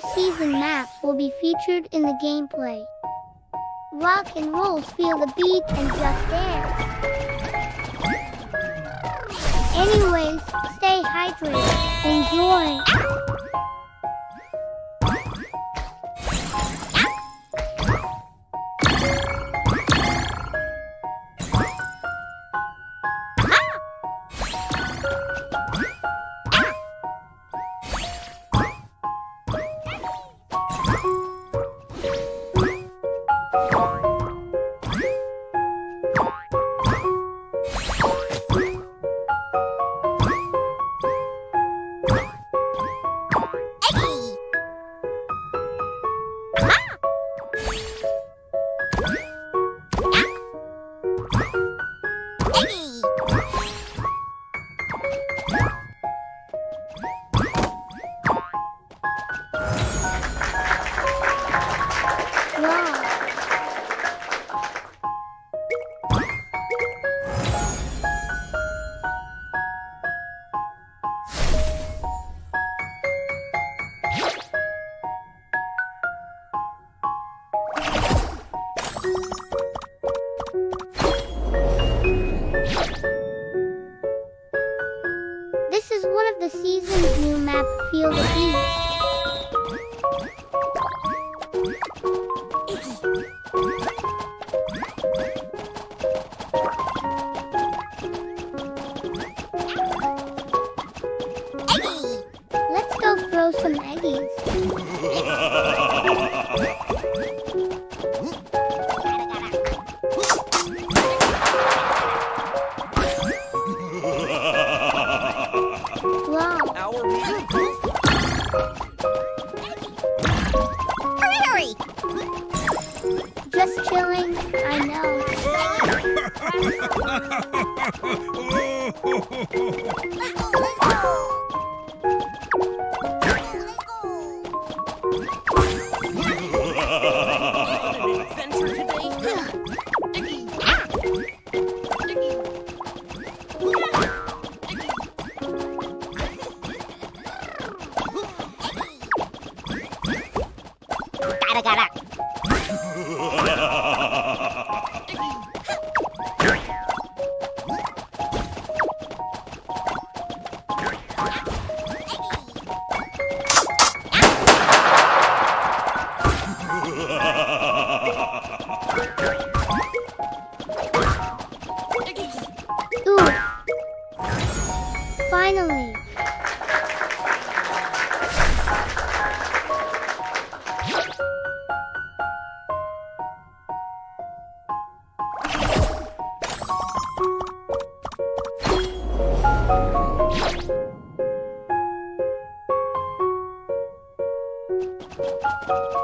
season maps will be featured in the gameplay. Rock and rolls feel the beat and just dance. Anyways, stay hydrated. Enjoy. This よし! Hurry! Just chilling, I know. gotta Yeah.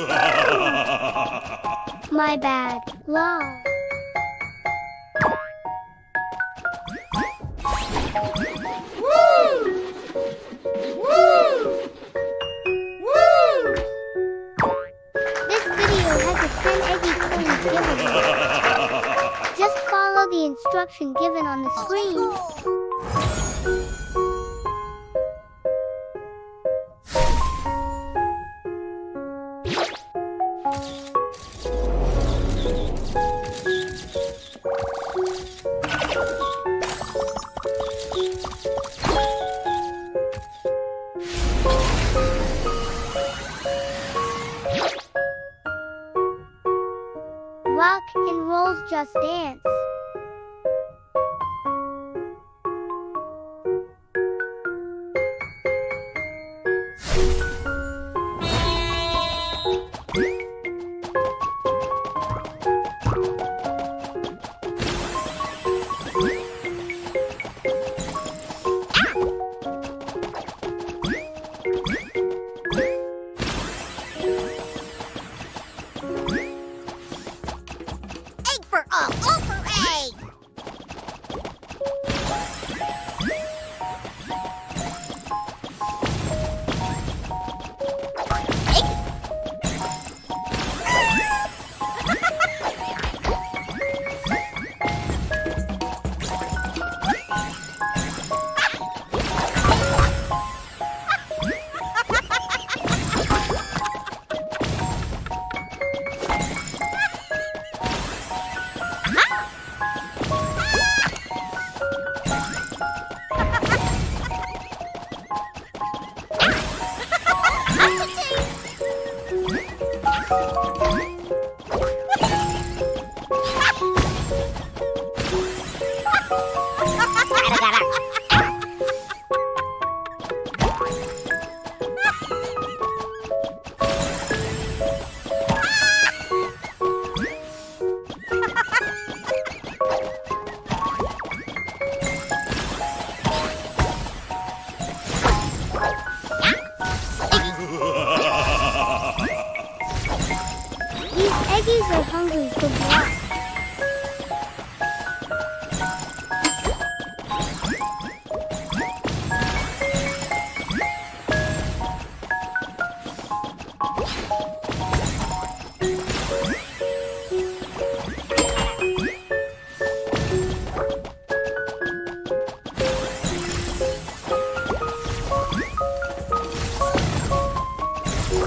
My bad. Lol. Woo! Woo! Woo! This video has a 10 eggy giveaway. Just follow the instruction given on the screen. Rock and rolls just dance. Música Eggies are hungry for blood.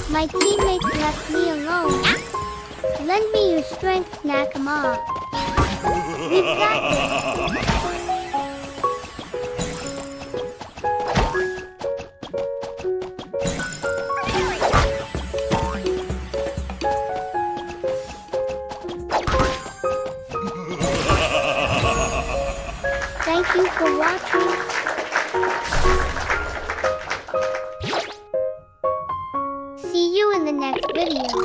My teammates left me alone. Lend me your strength, Nakama. We've got this. Thank you for watching. See you in the next video.